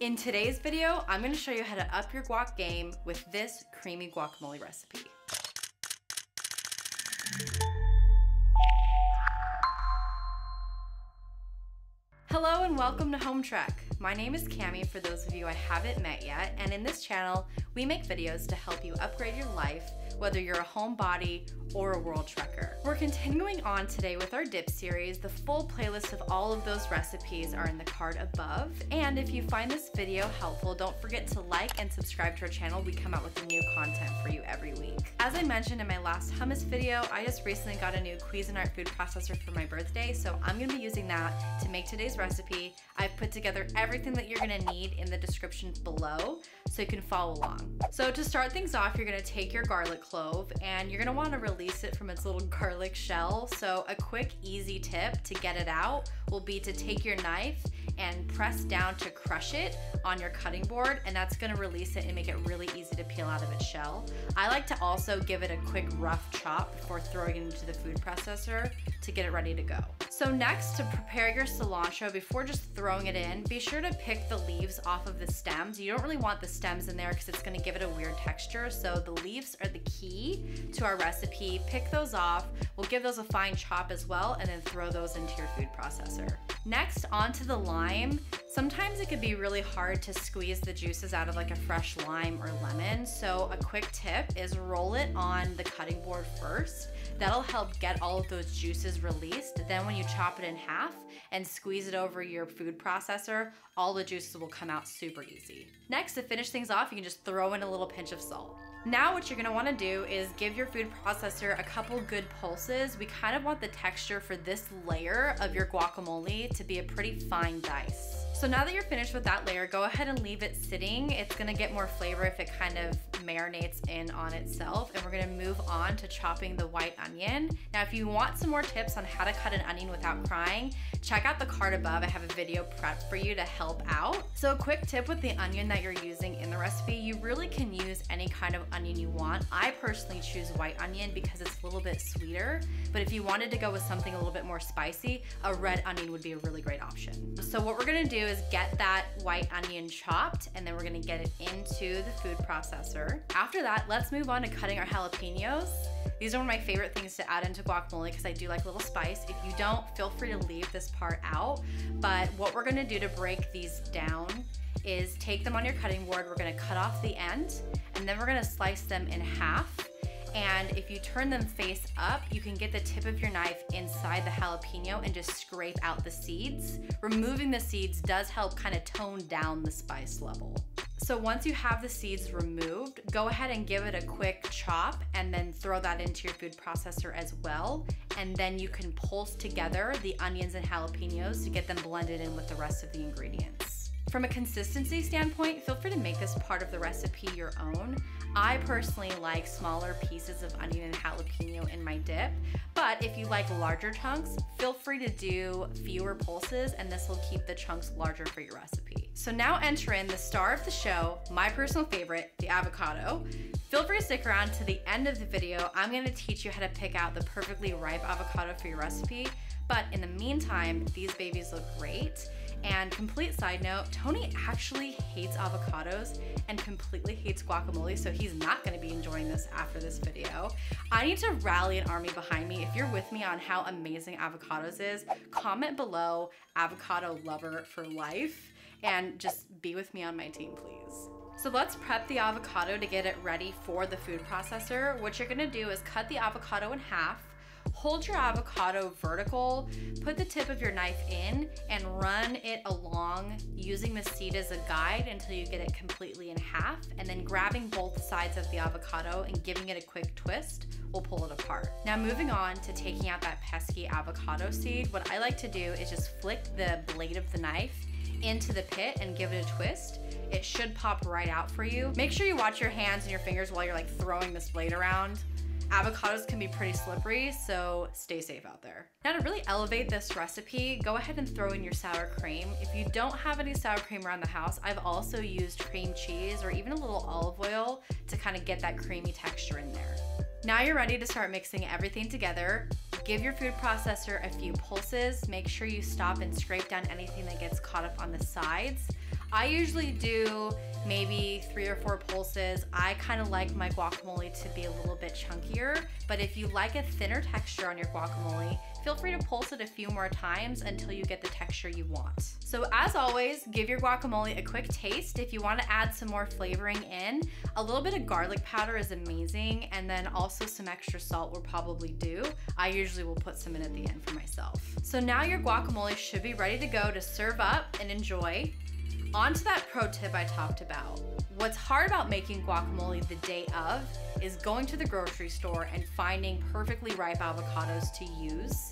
In today's video, I'm gonna show you how to up your guac game with this creamy guacamole recipe. Hello and welcome to Home Trek. My name is Camy for those of you I haven't met yet, and in this channel, we make videos to help you upgrade your life, whether you're a homebody or a world trekker. We're continuing on today with our dip series. The full playlist of all of those recipes are in the card above. And if you find this video helpful, don't forget to like and subscribe to our channel. We come out with new content for you every week. As I mentioned in my last hummus video, I just recently got a new Cuisinart food processor for my birthday, so I'm gonna be using that to make today's recipe. I've put together everything that you're gonna need in the description below so you can follow along. So to start things off, you're gonna take your garlic clove and you're gonna wanna release it from its little garlic shell. So a quick, easy tip to get it out will be to take your knife and press down to crush it on your cutting board and that's gonna release it and make it really easy to peel out of its shell. I like to also give it a quick rough chop before throwing it into the food processor to get it ready to go. So next, to prepare your cilantro, before just throwing it in, be sure to pick the leaves off of the stems. You don't really want the stems in there because it's gonna give it a weird texture. So the leaves are the key to our recipe. Pick those off. We'll give those a fine chop as well and then throw those into your food processor. Next, onto the lime. Sometimes it can be really hard to squeeze the juices out of like a fresh lime or lemon. So a quick tip is roll it on the cutting board first. That'll help get all of those juices released. Then when you chop it in half and squeeze it over your food processor, all the juices will come out super easy. Next, to finish things off, you can just throw in a little pinch of salt. Now what you're gonna wanna do is give your food processor a couple good pulses. We kind of want the texture for this layer of your guacamole to be a pretty fine dice. So now that you're finished with that layer, go ahead and leave it sitting. It's gonna get more flavor if it kind of marinates in on itself. And we're gonna move on to chopping the white onion. Now, if you want some more tips on how to cut an onion without crying, check out the card above. I have a video prep for you to help out. So a quick tip with the onion that you're using in the recipe, you really can use any kind of onion you want. I personally choose white onion because it's a little bit sweeter. But if you wanted to go with something a little bit more spicy, a red onion would be a really great option. So what we're gonna do is get that white onion chopped and then we're gonna get it into the food processor. After that, let's move on to cutting our jalapenos. These are one of my favorite things to add into guacamole because I do like a little spice. If you don't, feel free to leave this part out. But what we're gonna do to break these down is take them on your cutting board, we're gonna cut off the end, and then we're gonna slice them in half and if you turn them face up, you can get the tip of your knife inside the jalapeno and just scrape out the seeds. Removing the seeds does help kind of tone down the spice level. So once you have the seeds removed, go ahead and give it a quick chop and then throw that into your food processor as well. And then you can pulse together the onions and jalapenos to get them blended in with the rest of the ingredients. From a consistency standpoint, feel free to make this part of the recipe your own. I personally like smaller pieces of onion and jalapeno in my dip, but if you like larger chunks, feel free to do fewer pulses and this will keep the chunks larger for your recipe. So now enter in the star of the show, my personal favorite, the avocado. Feel free to stick around to the end of the video. I'm gonna teach you how to pick out the perfectly ripe avocado for your recipe, but in the meantime, these babies look great. And complete side note, Tony actually hates avocados and completely hates guacamole, so he's not gonna be enjoying this after this video. I need to rally an army behind me. If you're with me on how amazing avocados is, comment below avocado lover for life and just be with me on my team, please. So let's prep the avocado to get it ready for the food processor. What you're gonna do is cut the avocado in half, Hold your avocado vertical, put the tip of your knife in and run it along using the seed as a guide until you get it completely in half and then grabbing both sides of the avocado and giving it a quick twist will pull it apart. Now moving on to taking out that pesky avocado seed, what I like to do is just flick the blade of the knife into the pit and give it a twist it should pop right out for you. Make sure you watch your hands and your fingers while you're like throwing this blade around Avocados can be pretty slippery, so stay safe out there. Now to really elevate this recipe, go ahead and throw in your sour cream. If you don't have any sour cream around the house, I've also used cream cheese or even a little olive oil to kind of get that creamy texture in there. Now you're ready to start mixing everything together. Give your food processor a few pulses. Make sure you stop and scrape down anything that gets caught up on the sides. I usually do maybe three or four pulses. I kind of like my guacamole to be a little bit chunkier, but if you like a thinner texture on your guacamole, feel free to pulse it a few more times until you get the texture you want. So as always, give your guacamole a quick taste. If you want to add some more flavoring in, a little bit of garlic powder is amazing, and then also some extra salt will probably do. I usually will put some in at the end for myself. So now your guacamole should be ready to go to serve up and enjoy. On to that pro tip I talked about. What's hard about making guacamole the day of is going to the grocery store and finding perfectly ripe avocados to use.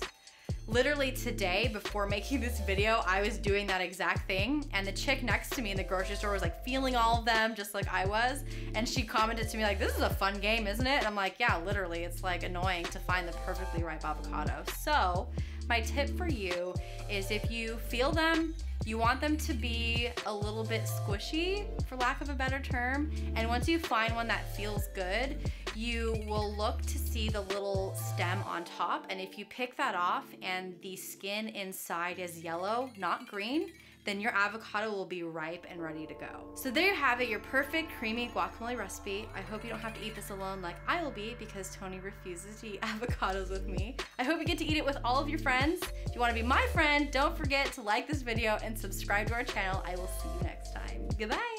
Literally today, before making this video, I was doing that exact thing, and the chick next to me in the grocery store was like feeling all of them just like I was, and she commented to me like, this is a fun game, isn't it? And I'm like, yeah, literally, it's like annoying to find the perfectly ripe avocado. So, my tip for you is if you feel them, you want them to be a little bit squishy, for lack of a better term. And once you find one that feels good, you will look to see the little stem on top. And if you pick that off and the skin inside is yellow, not green, then your avocado will be ripe and ready to go. So there you have it, your perfect creamy guacamole recipe. I hope you don't have to eat this alone like I will be because Tony refuses to eat avocados with me. I hope you get to eat it with all of your friends. If you wanna be my friend, don't forget to like this video and subscribe to our channel. I will see you next time. Goodbye.